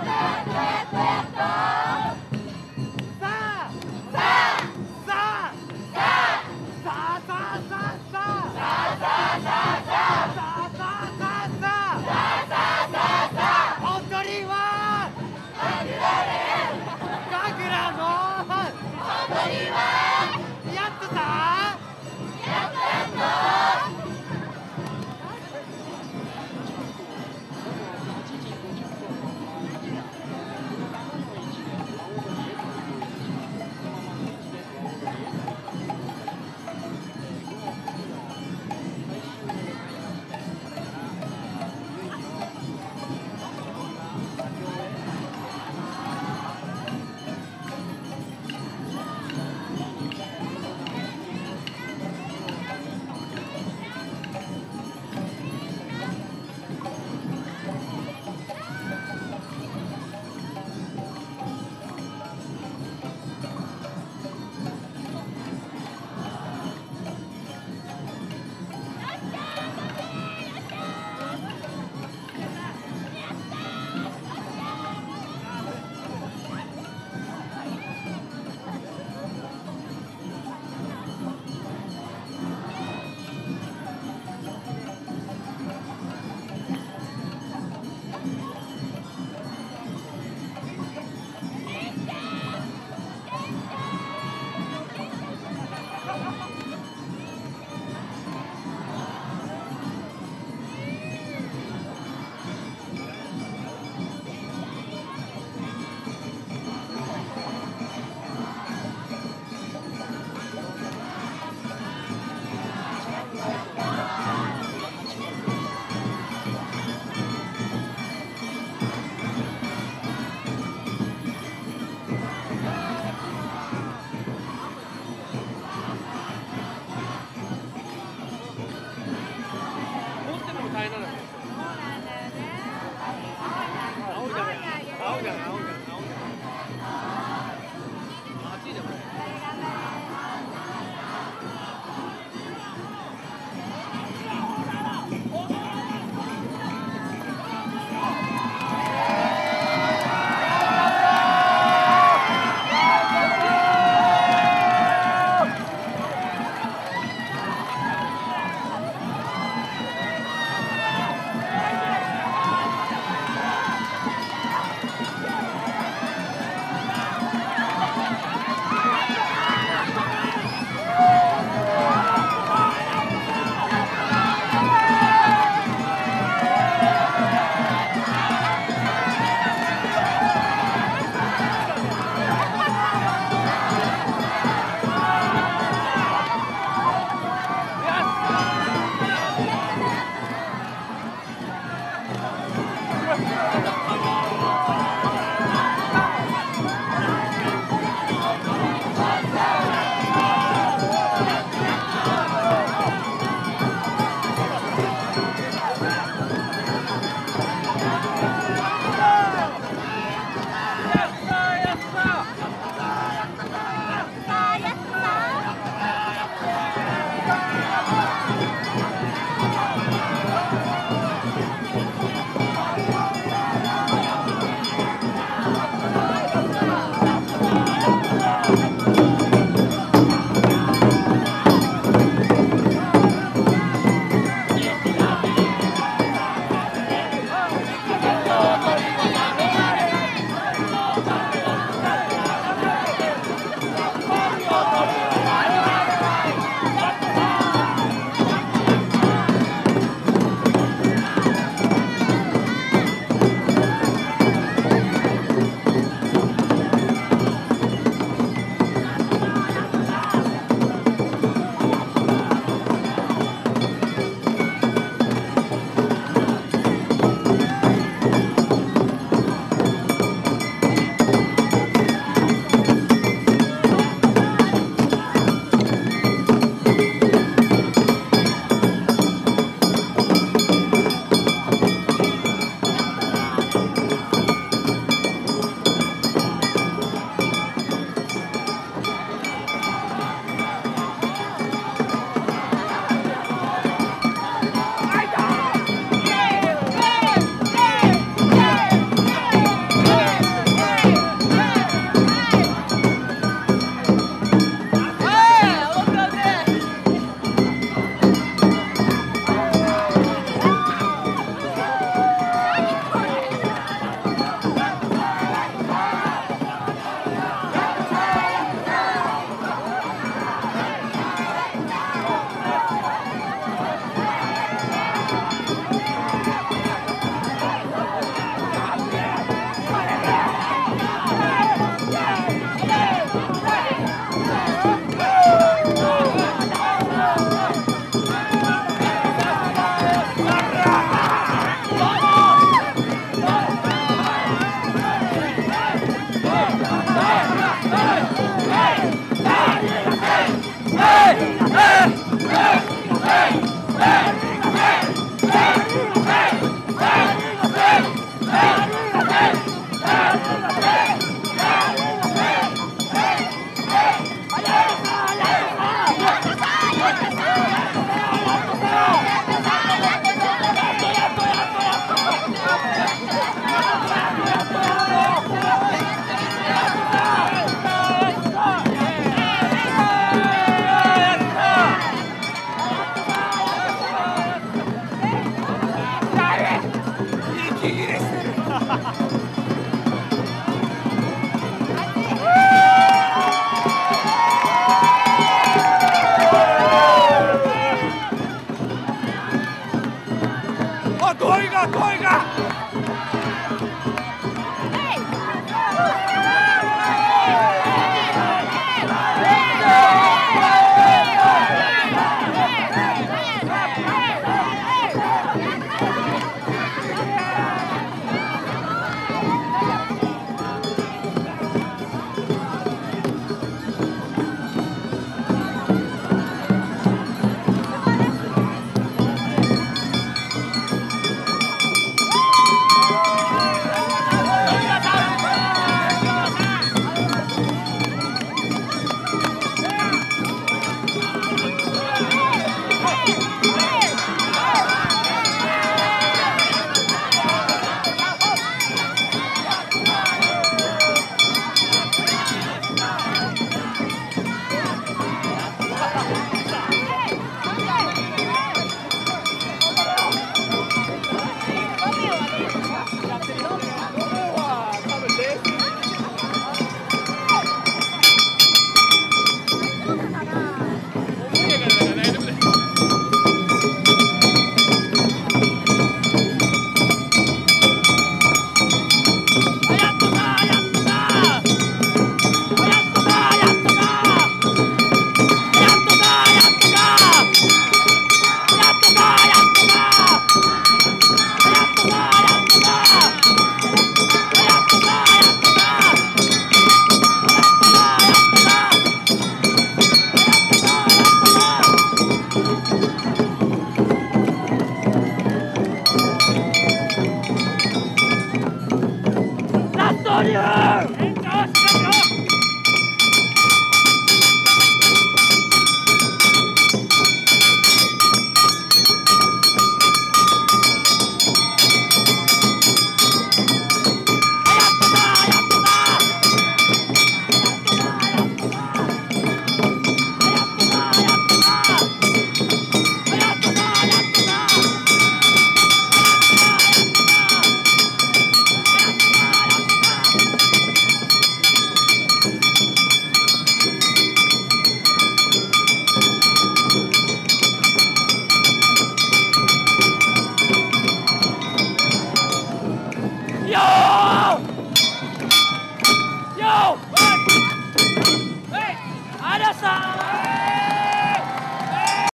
Yeah.